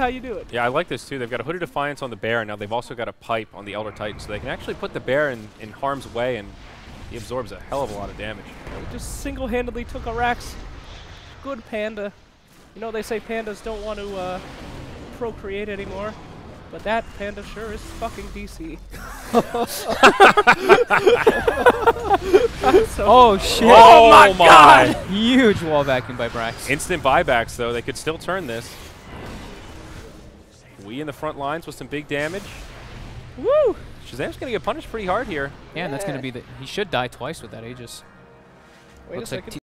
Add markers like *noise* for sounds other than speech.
how you do it. Yeah, I like this too. They've got a Hood of Defiance on the bear, and now they've also got a pipe on the Elder Titan, so they can actually put the bear in, in harm's way, and he absorbs a hell of a lot of damage. He just single-handedly took a Rax. Good panda. You know they say pandas don't want to uh, procreate anymore, but that panda sure is fucking DC. *laughs* *laughs* so Oh shit! Oh my God! Huge wall vacuum by Brax. Instant buybacks, though. They could still turn this. We in the front lines with some big damage. Woo! Shazam's going to get punished pretty hard here. yeah, and that's gonna be the. He should die twice with that Aegis. Wait Looks a like second.